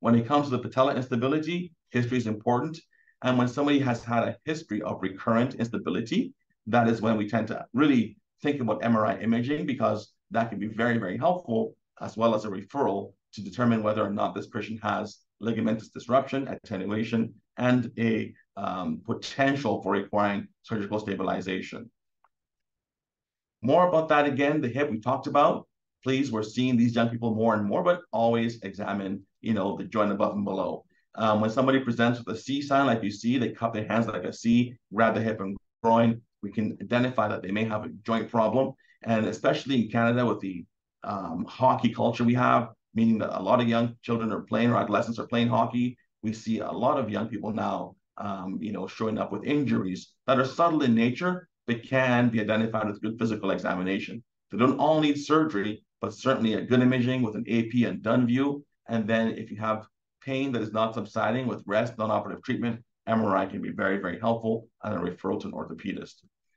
When it comes to the patella instability, history is important. And when somebody has had a history of recurrent instability, that is when we tend to really think about MRI imaging because that can be very, very helpful, as well as a referral to determine whether or not this person has ligamentous disruption, attenuation, and a um, potential for requiring surgical stabilization. More about that again, the hip we talked about. Please, we're seeing these young people more and more, but always examine, you know, the joint above and below. Um, when somebody presents with a C sign, like you see, they cup their hands like a C, grab the hip and groin, we can identify that they may have a joint problem. And especially in Canada with the um, hockey culture we have, meaning that a lot of young children are playing or adolescents are playing hockey. We see a lot of young people now, um, you know, showing up with injuries that are subtle in nature, but can be identified with good physical examination. They don't all need surgery, but certainly a good imaging with an AP and Dunn view. And then if you have pain that is not subsiding with rest, non-operative treatment, MRI can be very, very helpful and a referral to an orthopedist.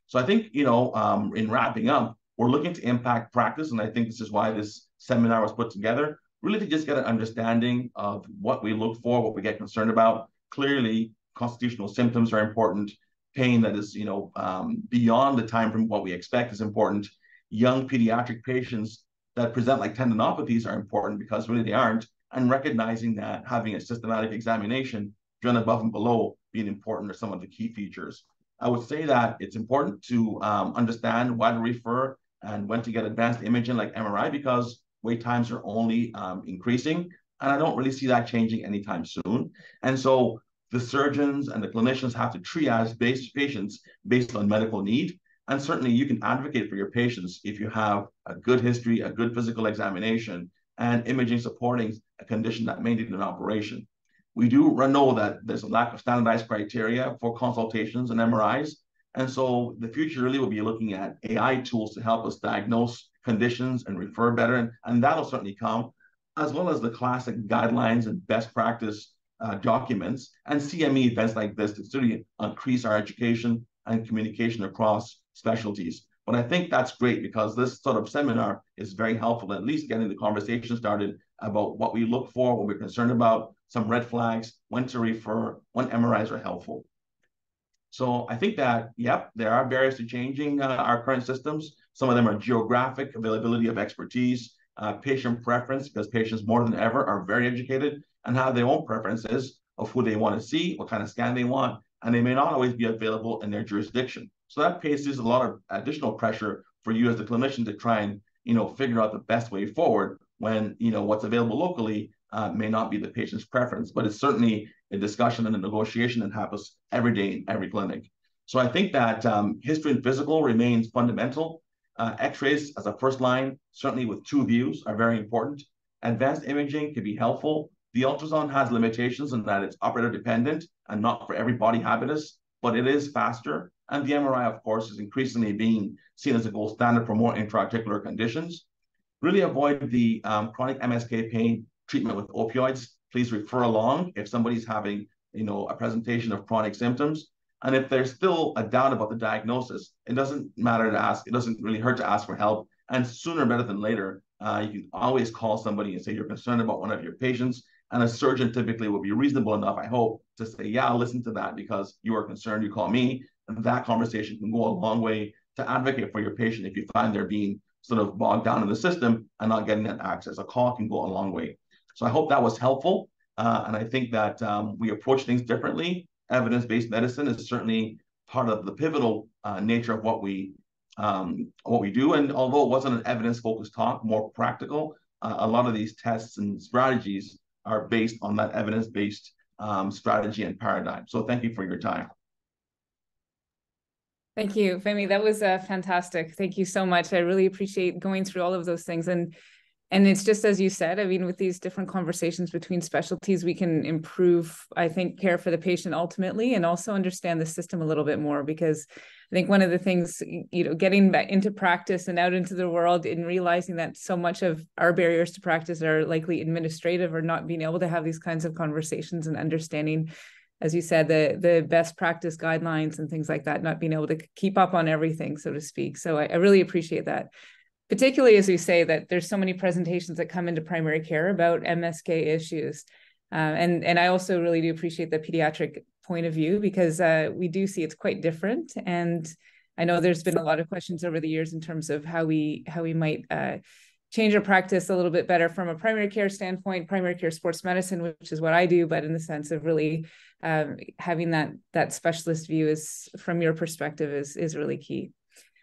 So I think, you know, um, in wrapping up, we're looking to impact practice. And I think this is why this seminar was put together really to just get an understanding of what we look for, what we get concerned about. Clearly, constitutional symptoms are important. Pain that is, you know, um, beyond the time from what we expect is important. Young pediatric patients that present like tendinopathies are important because really they aren't. And recognizing that having a systematic examination, done above and below, being important are some of the key features. I would say that it's important to um, understand why to refer and when to get advanced imaging like MRI because wait times are only um, increasing. And I don't really see that changing anytime soon. And so the surgeons and the clinicians have to triage based patients based on medical need. And certainly you can advocate for your patients if you have a good history, a good physical examination, and imaging supporting a condition that may need an operation. We do know that there's a lack of standardized criteria for consultations and MRIs. And so the future really will be looking at AI tools to help us diagnose conditions and refer better. And, and that'll certainly come, as well as the classic guidelines and best practice uh, documents and CME events like this to of increase our education and communication across specialties. But I think that's great because this sort of seminar is very helpful, at least getting the conversation started about what we look for, what we're concerned about, some red flags, when to refer, when MRIs are helpful. So I think that, yep, there are barriers to changing uh, our current systems. Some of them are geographic availability of expertise, uh, patient preference, because patients more than ever are very educated and have their own preferences of who they want to see, what kind of scan they want, and they may not always be available in their jurisdiction. So that places a lot of additional pressure for you as a clinician to try and you know figure out the best way forward when you know what's available locally uh, may not be the patient's preference, but it's certainly a discussion and a negotiation that happens every day in every clinic. So I think that um, history and physical remains fundamental. Uh, X-rays as a first line, certainly with two views, are very important. Advanced imaging can be helpful. The ultrasound has limitations in that it's operator dependent and not for every body habitus. but it is faster. And the MRI, of course, is increasingly being seen as a gold standard for more intra-articular conditions. Really avoid the um, chronic MSK pain treatment with opioids. Please refer along if somebody's having, you know, a presentation of chronic symptoms. And if there's still a doubt about the diagnosis, it doesn't matter to ask. It doesn't really hurt to ask for help. And sooner better than later, uh, you can always call somebody and say you're concerned about one of your patients. And a surgeon typically will be reasonable enough, I hope, to say, yeah, listen to that because you are concerned, you call me. And that conversation can go a long way to advocate for your patient if you find they're being sort of bogged down in the system and not getting that access. A call can go a long way. So I hope that was helpful. Uh, and I think that um, we approach things differently. Evidence-based medicine is certainly part of the pivotal uh, nature of what we um, what we do. And although it wasn't an evidence-focused talk, more practical, uh, a lot of these tests and strategies are based on that evidence-based um, strategy and paradigm. So thank you for your time. Thank you, Femi. That was uh, fantastic. Thank you so much. I really appreciate going through all of those things. And and it's just as you said, I mean, with these different conversations between specialties, we can improve, I think, care for the patient ultimately, and also understand the system a little bit more. Because I think one of the things, you know, getting back into practice and out into the world and realizing that so much of our barriers to practice are likely administrative or not being able to have these kinds of conversations and understanding as you said, the the best practice guidelines and things like that, not being able to keep up on everything, so to speak. So I, I really appreciate that. Particularly as we say that there's so many presentations that come into primary care about MSK issues. Uh, and and I also really do appreciate the pediatric point of view because uh, we do see it's quite different. And I know there's been a lot of questions over the years in terms of how we how we might uh, change our practice a little bit better from a primary care standpoint, primary care sports medicine, which is what I do, but in the sense of really um, having that that specialist view is from your perspective is is really key.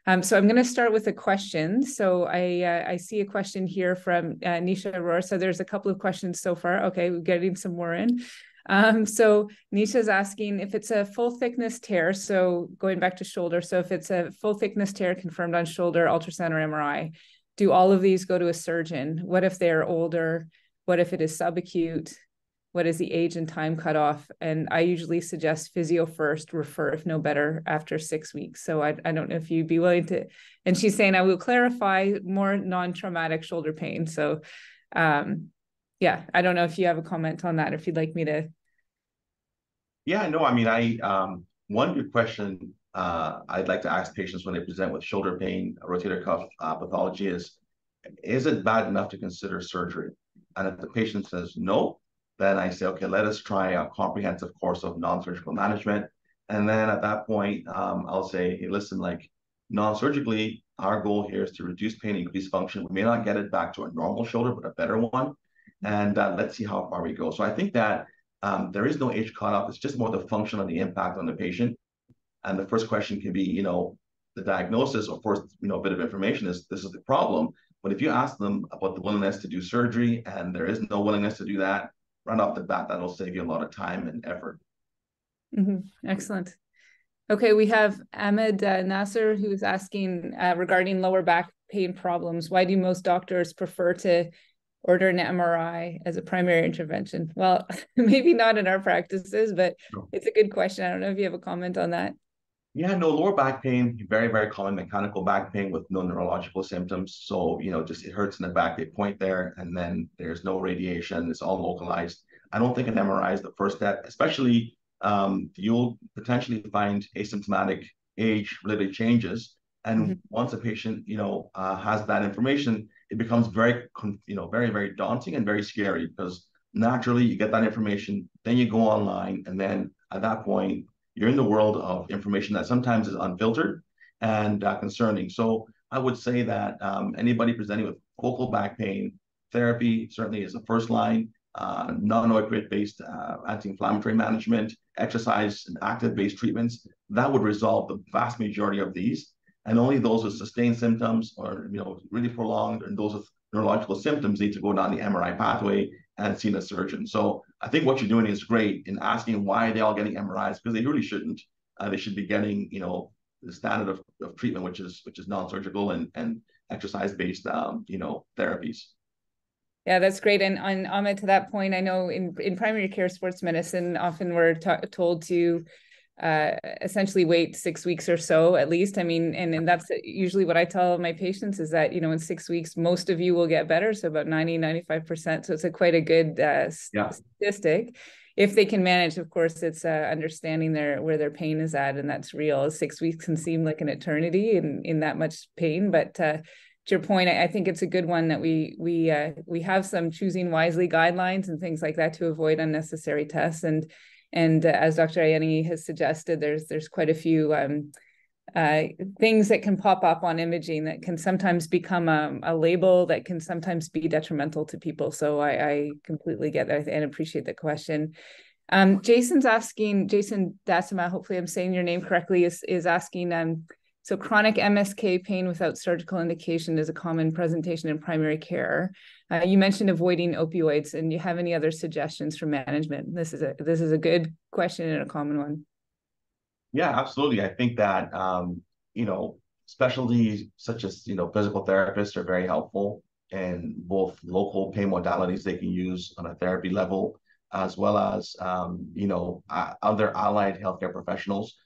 Um, so I'm going to start with a question. So I uh, I see a question here from uh, Nisha Aurora. So there's a couple of questions so far. Okay, we're getting some more in. Um, so Nisha's asking if it's a full thickness tear. So going back to shoulder. So if it's a full thickness tear confirmed on shoulder, ultrasound or MRI, do all of these go to a surgeon? What if they're older? What if it is subacute? What is the age and time cutoff? And I usually suggest physio first, refer if no better after six weeks. So I, I don't know if you'd be willing to. And she's saying I will clarify more non-traumatic shoulder pain. So um, yeah, I don't know if you have a comment on that, if you'd like me to. Yeah, no, I mean, I um, one good question uh, I'd like to ask patients when they present with shoulder pain, rotator cuff uh, pathology is, is it bad enough to consider surgery? And if the patient says no, then I say, okay, let us try a comprehensive course of non-surgical management. And then at that point, um, I'll say, hey, listen, like non-surgically, our goal here is to reduce pain, increase function. We may not get it back to a normal shoulder, but a better one. And uh, let's see how far we go. So I think that um, there is no age cutoff. It's just more the function and the impact on the patient. And the first question can be, you know, the diagnosis, of course, you know, a bit of information is this is the problem. But if you ask them about the willingness to do surgery and there is no willingness to do that, right off the bat, that'll save you a lot of time and effort. Mm-hmm. Excellent. Okay, we have Ahmed uh, Nasser who is asking uh, regarding lower back pain problems. Why do most doctors prefer to order an MRI as a primary intervention? Well, *laughs* maybe not in our practices, but it's a good question. I don't know if you have a comment on that. Yeah, no, lower back pain, very, very common mechanical back pain with no neurological symptoms. So, you know, just it hurts in the back, they point there, and then there's no radiation, it's all localized. I don't think an MRI is the first step, especially um, you'll potentially find asymptomatic age-related changes. And mm-hmm. once a patient, you know, uh, has that information, it becomes very, you know, very, very daunting and very scary because naturally you get that information, then you go online, and then at that point, you're in the world of information that sometimes is unfiltered and uh, concerning. So I would say that um, anybody presenting with focal back pain, therapy certainly is a first line, uh, non-opioid based uh, anti-inflammatory management, exercise and active based treatments, that would resolve the vast majority of these. And only those with sustained symptoms or you know really prolonged and those with neurological symptoms need to go down the MRI pathway and seen a surgeon. So I think what you're doing is great in asking why they're they all getting MRIs because they really shouldn't. Uh, they should be getting, you know, the standard of, of treatment, which is which is non-surgical and and exercise-based, um, you know, therapies. Yeah, that's great. And on Ahmed, to that point, I know in in primary care sports medicine, often we're told to uh, essentially wait six weeks or so at least. I mean, and, and that's usually what I tell my patients is that, you know, in six weeks, most of you will get better. So about 90, 95%. So it's a quite a good uh, yeah. statistic. If they can manage, of course, it's uh, understanding their where their pain is at, and that's real. Six weeks can seem like an eternity in in that much pain, but uh, to your point, I, I, think it's a good one that we we uh, we have some choosing wisely guidelines and things like that to avoid unnecessary tests. And and uh, as Dr. Ayeni has suggested, there's there's quite a few um, uh, things that can pop up on imaging that can sometimes become a, a, label that can sometimes be detrimental to people. So I, I completely get that and appreciate the question. Um, Jason's asking, Jason Dasima, hopefully I'm saying your name correctly, is, is asking, um, so chronic MSK pain without surgical indication is a common presentation in primary care. Uh, you mentioned avoiding opioids, and you have any other suggestions for management? This is a this is a good question and a common one. Yeah, absolutely. I think that um, you know specialties such as you know physical therapists are very helpful in both local pain modalities they can use on a therapy level, as well as um, you know uh, other allied healthcare professionals.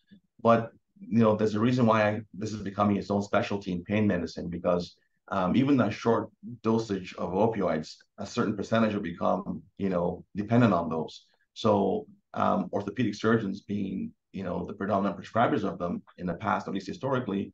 But you know, there's a reason why I, this is becoming its own specialty in pain medicine because um, even that short dosage of opioids, a certain percentage will become, you know, dependent on those. So um, orthopedic surgeons being you know, the predominant prescribers of them in the past, at least historically,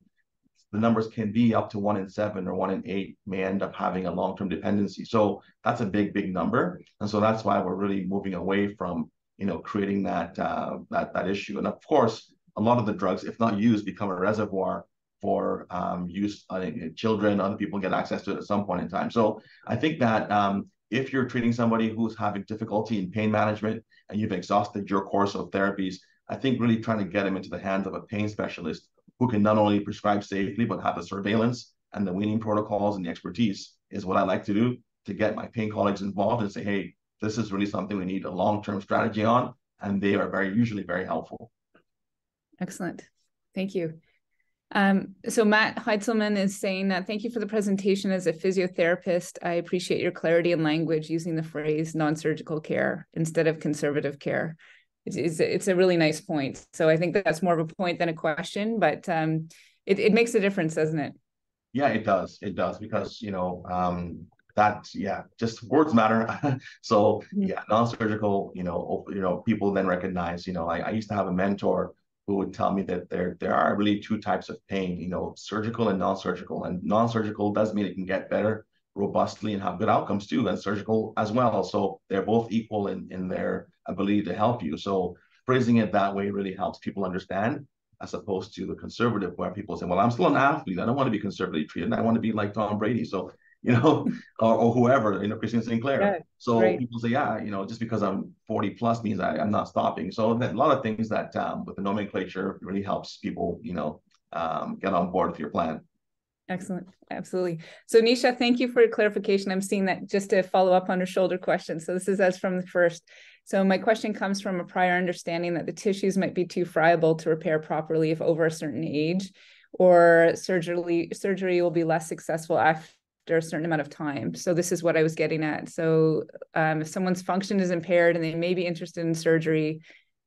the numbers can be up to one in seven or one in eight may end up having a long-term dependency. So that's a big, big number. And so that's why we're really moving away from, you know, creating that uh, that that issue. And of course, a lot of the drugs, if not used, become a reservoir for um, use on children, other people get access to it at some point in time. So I think that um, if you're treating somebody who's having difficulty in pain management and you've exhausted your course of therapies, I think really trying to get them into the hands of a pain specialist who can not only prescribe safely, but have the surveillance and the weaning protocols and the expertise is what I like to do to get my pain colleagues involved and say, hey, this is really something we need a long-term strategy on. And they are very usually very helpful. Excellent. Thank you. Um, so Matt Heitzelman is saying that thank you for the presentation as a physiotherapist. I appreciate your clarity and language using the phrase non-surgical care instead of conservative care it's, it's, it's a really nice point. So I think that's more of a point than a question, but um, it, it makes a difference, doesn't it? Yeah, it does. It does because, you know, um, that, yeah, just words matter. *laughs* so mm-hmm. yeah, non-surgical, you know, you know, people then recognize, you know, I, I used to have a mentor who would tell me that there there are really two types of pain, you know, surgical and non-surgical. And non-surgical does mean it can get better robustly and have good outcomes too, and surgical as well. So they're both equal in, in their ability to help you. So phrasing it that way really helps people understand, as opposed to the conservative where people say, well, I'm still an athlete. I don't want to be conservatively treated. I want to be like Tom Brady. So, you know, *laughs* or, or whoever, you know, Christine Sinclair. Yeah, so right. people say, yeah, you know, just because I'm 40 plus means I, am not stopping. So a lot of things that um, with the nomenclature really helps people, you know, um, get on board with your plan. Excellent. Absolutely. So Nisha, thank you for your clarification. I'm seeing that just to follow up on her shoulder question. So this is as from the first. So my question comes from a prior understanding that the tissues might be too friable to repair properly if over a certain age, or surgery surgery will be less successful after a certain amount of time. So this is what I was getting at. So um, if someone's function is impaired and they may be interested in surgery,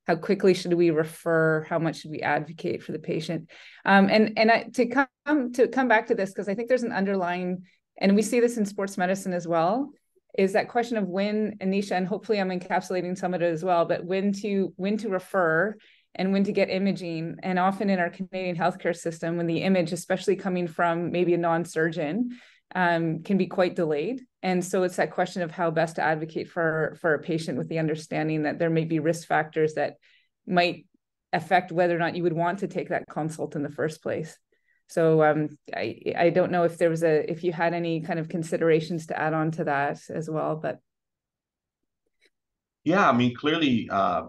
how quickly should we refer how much should we advocate for the patient um, and and I, to come to come back to this because i think there's an underlying and we see this in sports medicine as well is that question of when anisha and hopefully i'm encapsulating some of it as well but when to when to refer and when to get imaging and often in our canadian healthcare system when the image especially coming from maybe a non-surgeon um, can be quite delayed. And so it's that question of how best to advocate for, for a patient with the understanding that there may be risk factors that might affect whether or not you would want to take that consult in the first place. So um, I, I don't know if there was a, if you had any kind of considerations to add on to that as well, but. Yeah, I mean, clearly uh,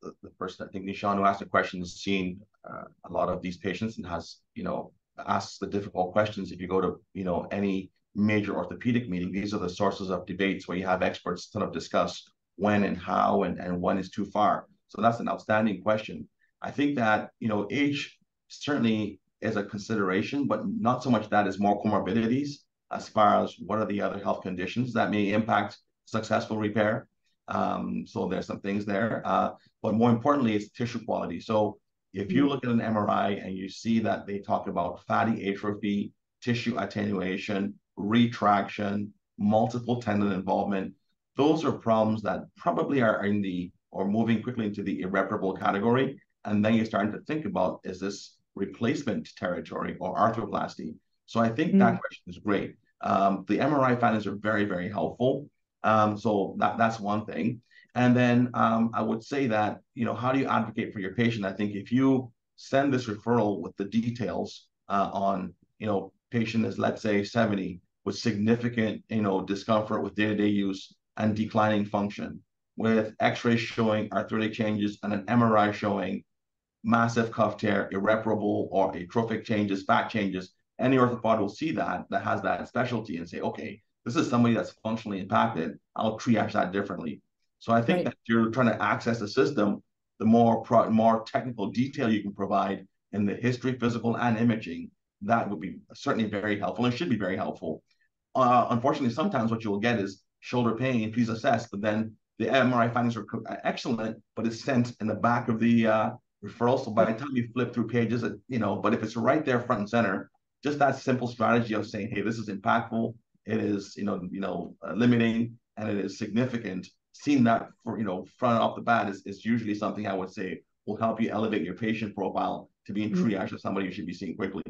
the, the person, I think Nishan who asked the question has seen uh, a lot of these patients and has, you know, asks the difficult questions. If you go to, you know, any major orthopedic meeting, these are the sources of debates where you have experts sort of discuss when and how and, and when is too far. So that's an outstanding question. I think that, you know, age certainly is a consideration, but not so much that is more comorbidities as far as what are the other health conditions that may impact successful repair. Um, so there's some things there. Uh, but more importantly, it's tissue quality. So If you mm-hmm. look at an MRI and you see that they talk about fatty atrophy, tissue attenuation, retraction, multiple tendon involvement, those are problems that probably are in the or moving quickly into the irreparable category. And then you're starting to think about is this replacement territory or arthroplasty? So I think mm. that question is great. Um, the MRI findings are very, very helpful. Um, so that, that's one thing. And then um, I would say that, you know, how do you advocate for your patient? I think if you send this referral with the details uh, on, you know, patient is, let's say, 70 with significant, you know, discomfort with day-to-day use and declining function, with x-rays showing arthritic changes and an MRI showing massive cuff tear, irreparable or atrophic changes, fat changes, any orthopod will see that, that has that specialty and say, okay, this is somebody that's functionally impacted. I'll triage that differently. So I think right. that you're trying to access the system, the more pro- more technical detail you can provide in the history, physical, and imaging, that would be certainly very helpful and should be very helpful. Uh, unfortunately, sometimes what you'll get is shoulder pain, please assess, but then the MRI findings are excellent, but it's sent in the back of the uh, referral. So by the time you flip through pages, you know, but if it's right there front and center, just that simple strategy of saying, hey, this is impactful, it is, you know, you know, uh, limiting, and it is significant. Seeing that for, you know, front off the bat is, is usually something I would say will help you elevate your patient profile to being mm-hmm. triage of somebody you should be seeing quickly.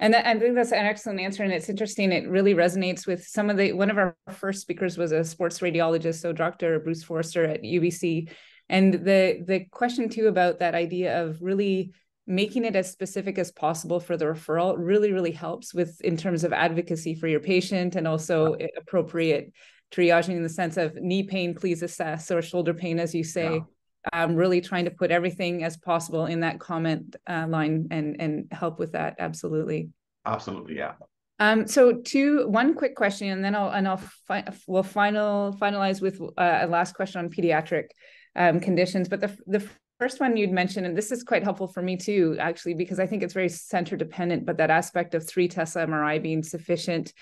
And that, I think that's an excellent answer. And it's interesting. It really resonates with some of the, one of our first speakers was a sports radiologist. So Dr. Bruce Forster at UBC. And the, the question too about that idea of really making it as specific as possible for the referral really, really helps with in terms of advocacy for your patient and also appropriate triaging in the sense of knee pain, please assess, or shoulder pain, as you say. Yeah um, really trying to put everything as possible in that comment uh, line and and help with that. Absolutely. Absolutely, yeah. Um, so two, one quick question, and then I'll and I'll fi- we'll final finalize with uh, a last question on pediatric um, conditions. But the the first one you'd mentioned, and this is quite helpful for me too, actually, because I think it's very center dependent. But that aspect of three Tesla MRI being sufficient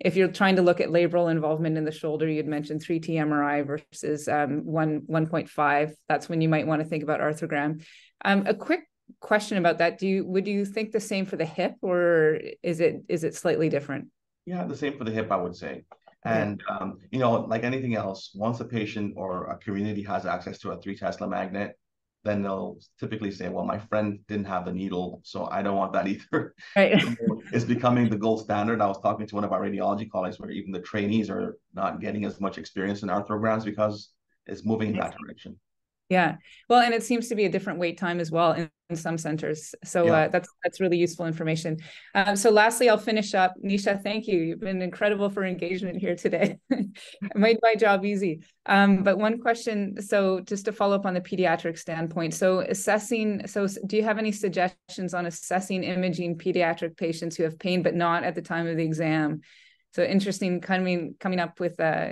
if you're trying to look at labral involvement in the shoulder, you'd mentioned 3T MRI versus um, 1, 1.5. That's when you might want to think about arthrogram. Um, a quick question about that. Do you would you think the same for the hip or is it is it slightly different? Yeah, the same for the hip, I would say. And um, you know, like anything else, once a patient or a community has access to a three Tesla magnet, then they'll typically say, well, my friend didn't have the needle, so I don't want that *laughs* either. Right. it's becoming the gold standard. I was talking to one of our radiology colleagues where even the trainees are not getting as much experience in arthrograms because it's moving in that direction. Yeah. Well, and it seems to be a different wait time as well in, in some centers. So yeah. uh, that's that's really useful information. Um, so lastly, I'll finish up. Nisha, thank you. You've been incredible for engagement here today. *laughs* made my job easy. Um, but one question, so just to follow up on the pediatric standpoint. So assessing, so do you have any suggestions on assessing imaging pediatric patients who have pain but not at the time of the exam? So interesting coming coming up with uh,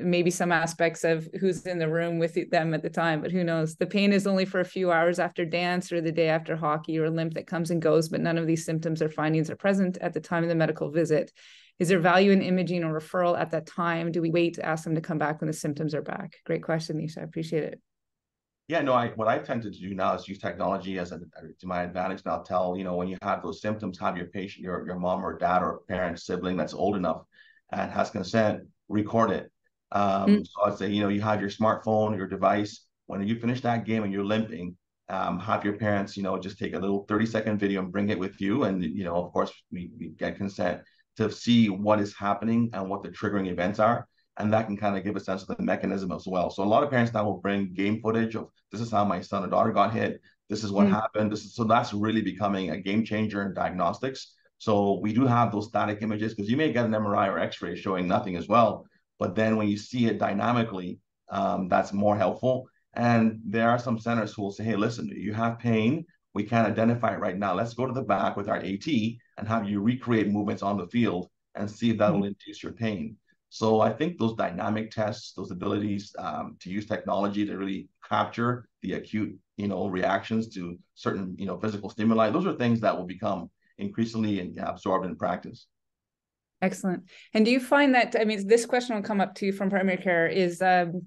maybe some aspects of who's in the room with them at the time but who knows? The pain is only for a few hours after dance or the day after hockey or limp that comes and goes but none of these symptoms or findings are present at the time of the medical visit. Is there value in imaging or referral at that time? Do we wait to ask them to come back when the symptoms are back? Great question nisha. I appreciate it yeah, no, I what I tend to do now is use technology as a to my advantage. And I'll tell, you know, when you have those symptoms, have your patient, your your mom or dad or parent, sibling that's old enough and has consent, record it. Um, mm. so I'd say, you know, you have your smartphone, your device. When you finish that game and you're limping, um, have your parents, you know, just take a little 30 second video and bring it with you. And, you know, of course, we, we get consent to see what is happening and what the triggering events are and that can kind of give a sense of the mechanism as well. So a lot of parents now will bring game footage of this is how my son or daughter got hit. This is what mm happened. This is, so that's really becoming a game changer in diagnostics. So we do have those static images because you may get an MRI or X-ray showing nothing as well, but then when you see it dynamically, um, that's more helpful. And there are some centers who will say, "Hey, listen, you have pain. We can't identify it right now. Let's go to the back with our AT and have you recreate movements on the field and see if that will mm induce your pain." So I think those dynamic tests, those abilities um, to use technology to really capture the acute, you know, reactions to certain, you know, physical stimuli, those are things that will become increasingly absorbed in practice. Excellent. And do you find that, I mean, this question will come up to you from primary care is, um,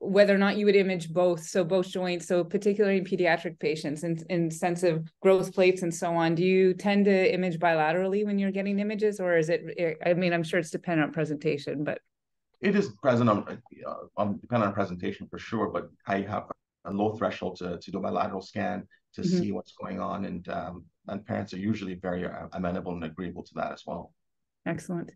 whether or not you would image both, so both joints, so particularly in pediatric patients in, in sense of growth plates and so on, do you tend to image bilaterally when you're getting images or is it, I mean, I'm sure it's dependent on presentation, but. It is present on, uh, on depending on presentation for sure, but I have a low threshold to, to do a bilateral scan to mm-hmm. see what's going on. And, um, and parents are usually very uh, amenable and agreeable to that as well. Excellent.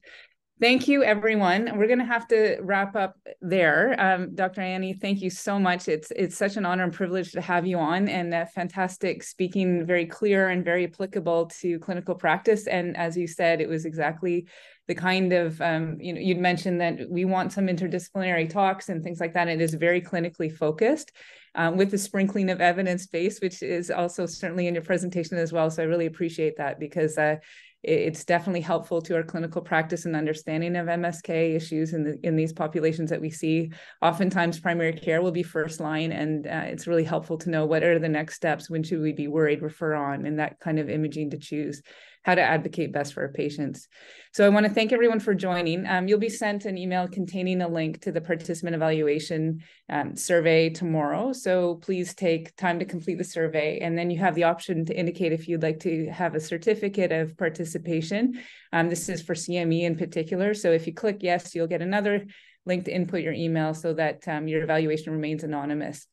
Thank you, everyone. We're going to have to wrap up there. Um, Dr. Ayeni, thank you so much. It's it's such an honor and privilege to have you on, and uh, fantastic speaking, very clear and very applicable to clinical practice. And as you said, it was exactly the kind of um, you know you'd mentioned that we want some interdisciplinary talks and things like that. It is very clinically focused. Um, with the sprinkling of evidence base, which is also certainly in your presentation as well. So I really appreciate that because uh, it's definitely helpful to our clinical practice and understanding of MSK issues in the in these populations that we see. Oftentimes, primary care will be first line, and uh, it's really helpful to know what are the next steps. When should we be worried? Refer on, and that kind of imaging to choose how to advocate best for our patients. So I want to thank everyone for joining. Um, you'll be sent an email containing a link to the participant evaluation um, survey tomorrow. So please take time to complete the survey. And then you have the option to indicate if you'd like to have a certificate of participation. Um, this is for CME in particular. So if you click yes, you'll get another link to input your email so that um, your evaluation remains anonymous.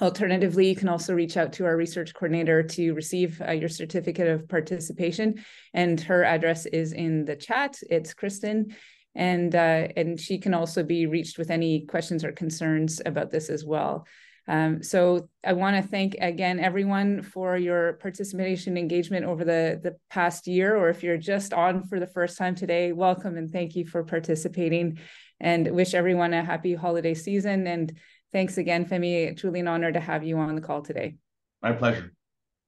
Alternatively, you can also reach out to our research coordinator to receive uh, your certificate of participation. And her address is in the chat. It's Kristen. And, uh, and she can also be reached with any questions or concerns about this as well. Um, so I want to thank again everyone for your participation and engagement over the, the past year, or if you're just on for the first time today, welcome and thank you for participating and wish everyone a happy holiday season and Thanks again, Femi. Truly an honor to have you on the call today. My pleasure.